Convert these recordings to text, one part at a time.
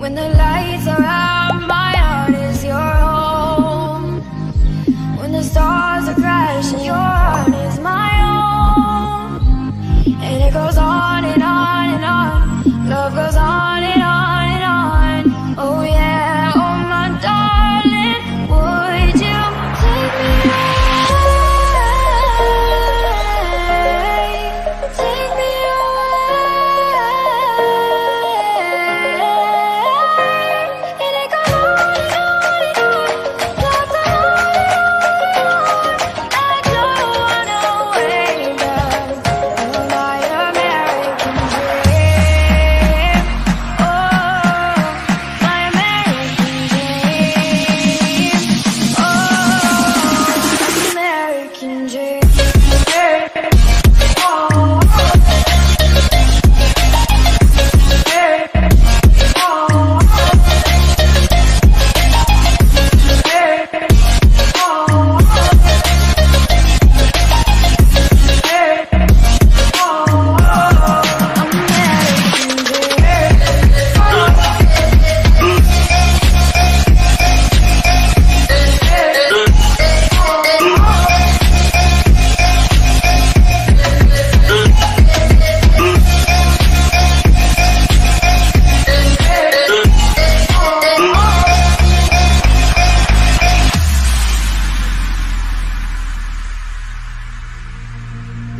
When the lights are out, my heart is your home. When the stars are crashing, your heart is my own. And it goes on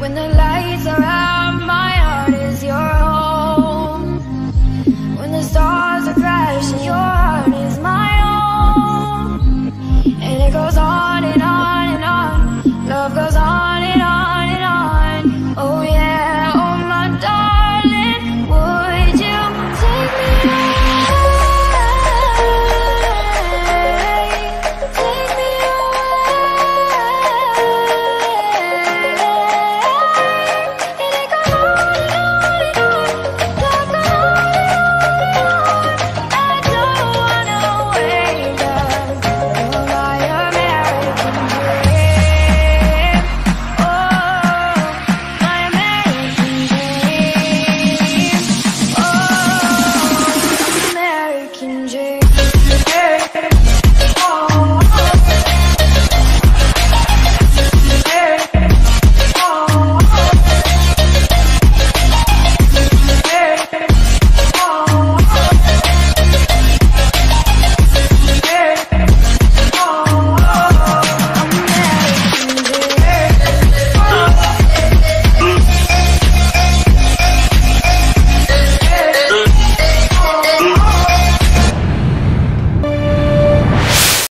When the lights are out, my heart is your home. When the stars are crashing, your heart is my own. And it goes on.